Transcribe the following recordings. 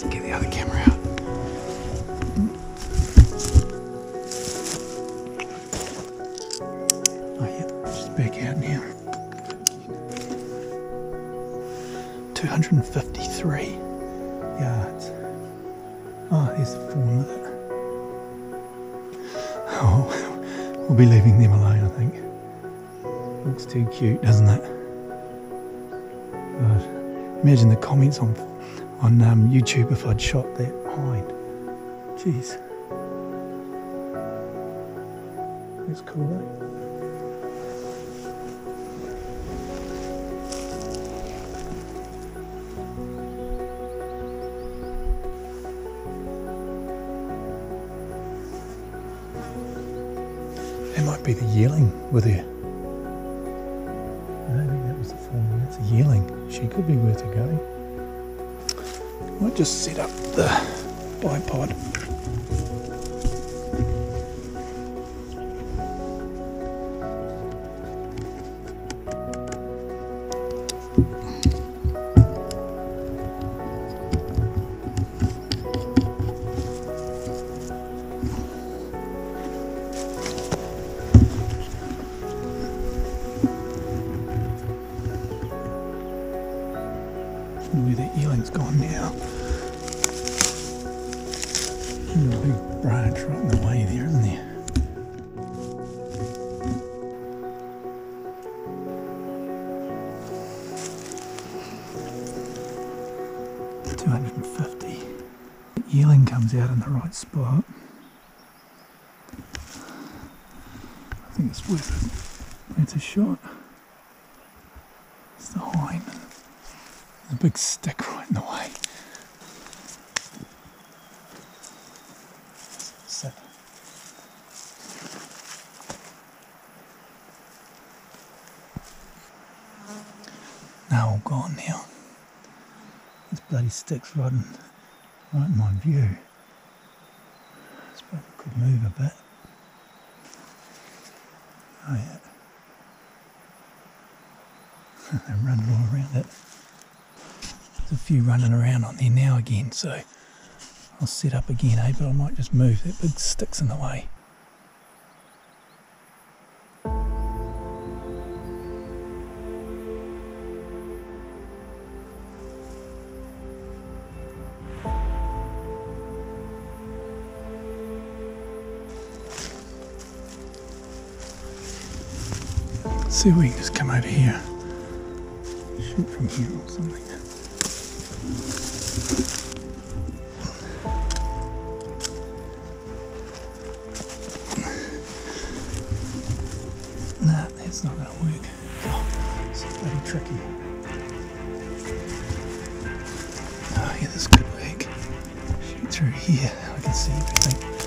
Let's get the other camera out. Oh yeah, she's back out now. 253 yards. Oh, there's the fawn with it. Oh, we'll be leaving them alone, I think. Looks too cute, doesn't it? God, imagine the comments on on um, YouTube if I'd shot that hind. Jeez. That's cool, eh? That might be the yearling with her. I don't think that was the fawn, that's a yearling. She could be worth a go. Might just set up the bipod. 250. The comes out in the right spot. I think it's worth it. It's a shot. It's the hind. There's a big stick right in the way. Now all gone now. This bloody stick's in, right in my view. I suppose I could move a bit. Oh yeah. They're running all around it. There's a few running around on there now again, so I'll set up again, eh? But I might just move that big stick's in the way. Can just come over here. Shoot from here or something. Nah, that's not gonna work. Oh, it's bloody tricky. Oh yeah, this could work. Shoot through here. I can see everything.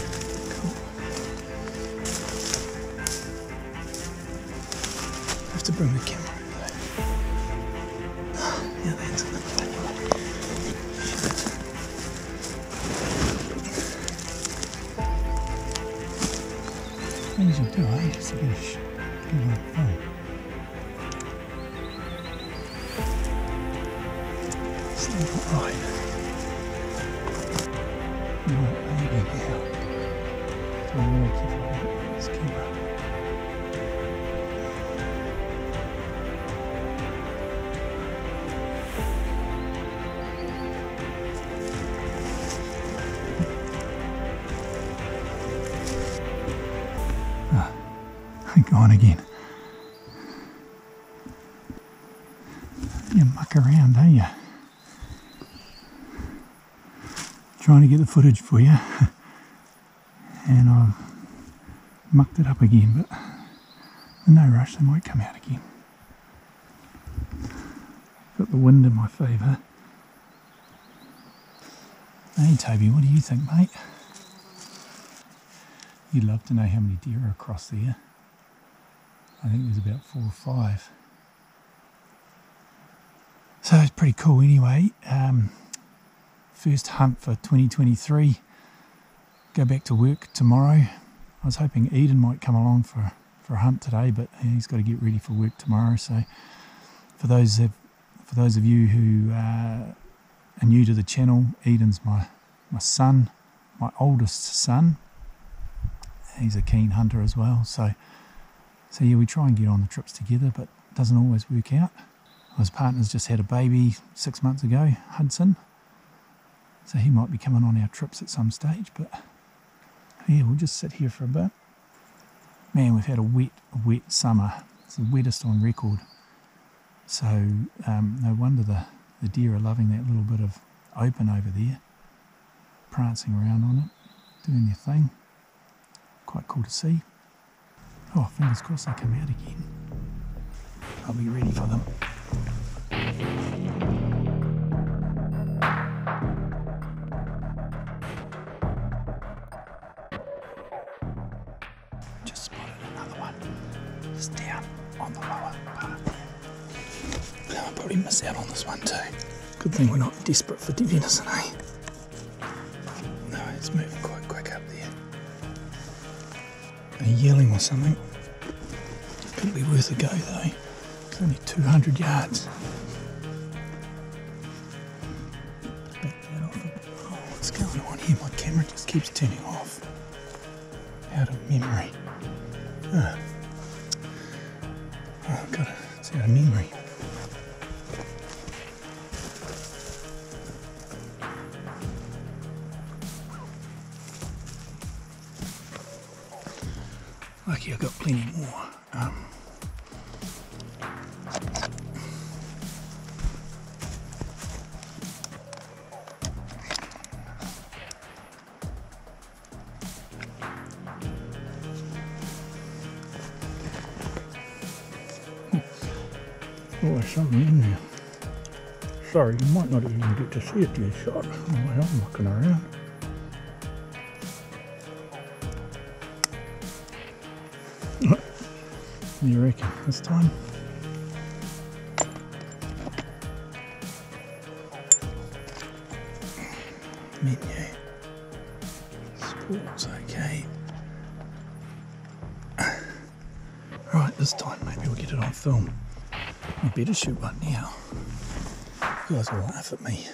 Have to bring the camera over. Yeah, that's in the bloody way. Shit. What did you do, to get a sh- get it on film. Still not right. Maybe now. So I'm really careful about this camera. Gone again. You muck around, don't you? Trying to get the footage for you. And I've mucked it up again, but no rush, they might come out again. Got the wind in my favour. Hey Toby, what do you think, mate? You'd love to know how many deer are across there. I think there's about four or five. So it's pretty cool anyway. Um, first hunt for 2023. Go back to work tomorrow. I was hoping Eden might come along for, for a hunt today, but he's got to get ready for work tomorrow. So for those that for those of you who uh, are new to the channel, Eden's my, my son, my oldest son. He's a keen hunter as well. So, so yeah, we try and get on the trips together, but it doesn't always work out. His partner's just had a baby six months ago, Hudson. So he might be coming on our trips at some stage, but yeah, we'll just sit here for a bit. Man, we've had a wet, wet summer. It's the wettest on record. So um, no wonder the, the deer are loving that little bit of open over there, prancing around on it, doing their thing. Quite cool to see. Oh, fingers crossed they come out again. I'll be ready for them. Just spotted another one. Just down on the lower part. I'll probably miss out on this one too. Good thing we're not desperate for venison, eh? No, it's moving quite. Are yearling or something? Could be worth a go though. It's only 200 yards. Oh, what's going on here? My camera just keeps turning off. Out of memory. Ah. Oh, God, it's out of memory. Oh, there's something in there. Sorry, you might not even get to see it till you shot. Oh, I'm looking around. You reckon this time? Menu. Sports, okay. Right, this time maybe we'll get it on film. I better shoot one now. You guys will laugh at me.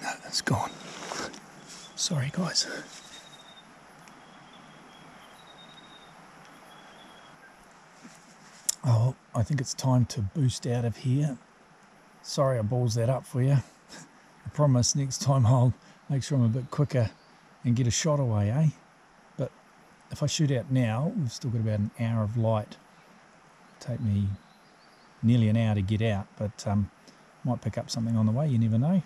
No, it's gone. Sorry, guys. Oh, I think it's time to boost out of here. Sorry I balls that up for you. I promise next time I'll make sure I'm a bit quicker and get a shot away, eh? But if I shoot out now, we've still got about an hour of light. Take me nearly an hour to get out, but um, might pick up something on the way, you never know.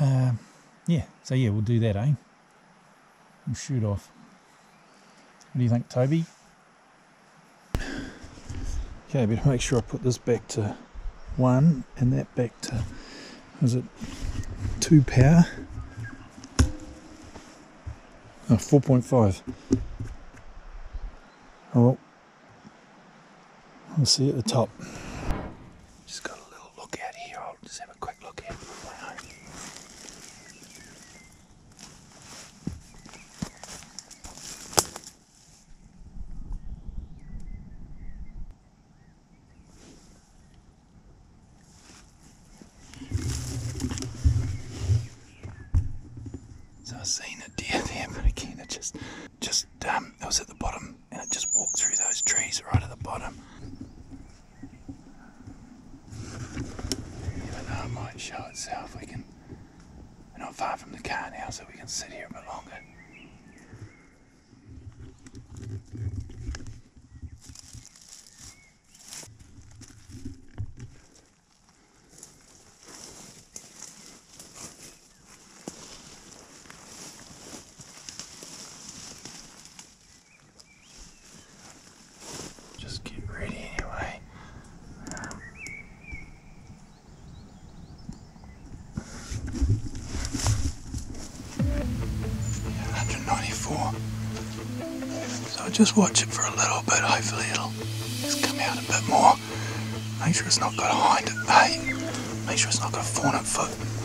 Uh, yeah, so yeah, we'll do that, eh? We'll shoot off. What do you think, Toby? Okay, better make sure I put this back to one and that back to, is it two power? Uh, oh, 4.5. Oh, we'll see at the top. Just got a little look out here. I'll just have a quick look at my home. So I seen a deer there, but again, it just, just, um, it was at the bottom, and it just walked through those trees right at the bottom. Even though it might show itself, we can, we're not far from the car now, so we can sit here a bit longer. Just get ready anyway. Yeah, 194. So I'll just watch it for a little bit. Hopefully it'll just come out a bit more. Make sure it's not got a hind. Hey, make sure it's not got a fawn foot.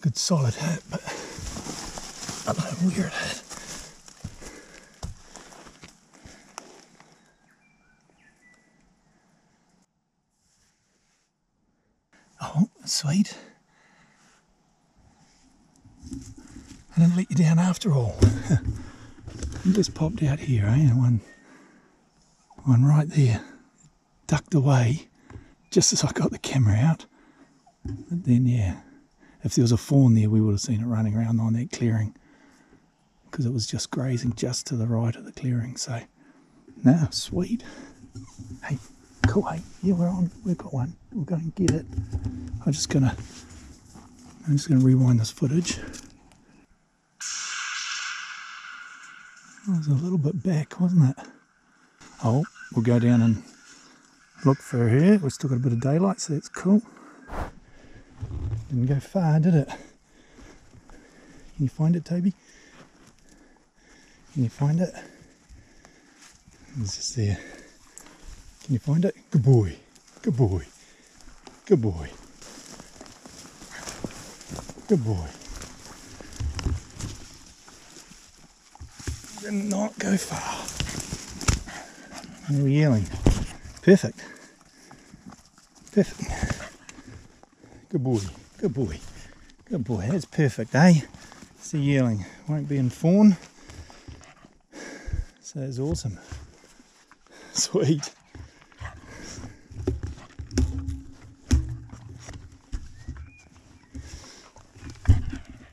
A good solid hit, but I don't know where it. Oh, sweet. I didn't let you down after all. you just popped out here, eh? One, one right there, ducked away just as I got the camera out. But then, yeah, if there was a fawn there, we would have seen it running around on that clearing because it was just grazing just to the right of the clearing. So, now, sweet. Hey, cool. Hey, yeah, we're on. We've got one. We're going to get it. I'm just gonna. I'm just gonna rewind this footage. It was a little bit back, wasn't it? Oh, we'll go down and look for her. We've still got a bit of daylight, so that's cool. Didn't go far, did it? Can you find it, Toby? Can you find it? It's just there. Can you find it? Good boy. Good boy. Good boy. Good boy. Did not go far. Were yearling. Perfect. Perfect. Good boy. Good boy. Good boy. That's perfect, eh? It's the yearling. Won't be in fawn. So that's awesome. Sweet.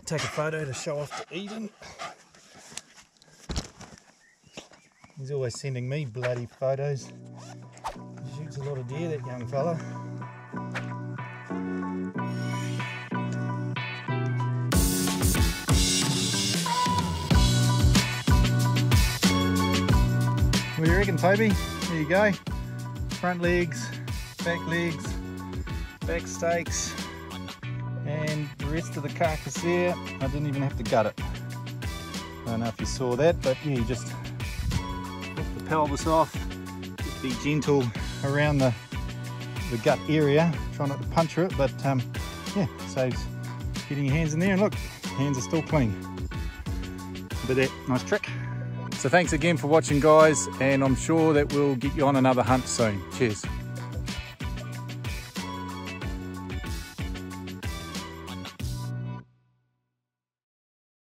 Take a photo to show off to Eden. He's always sending me bloody photos. He shoots a lot of deer, that young fella. What do you reckon, Toby? There you go. Front legs, back legs, back steaks, and the rest of the carcass there. I didn't even have to gut it. I don't know if you saw that, but yeah, you just lift the pelvis off. Just be gentle around the the gut area. Try not to puncture it, but um, yeah, saves getting your hands in there. And look, hands are still clean. But that nice trick. So thanks again for watching guys and I'm sure that we'll get you on another hunt soon. Cheers.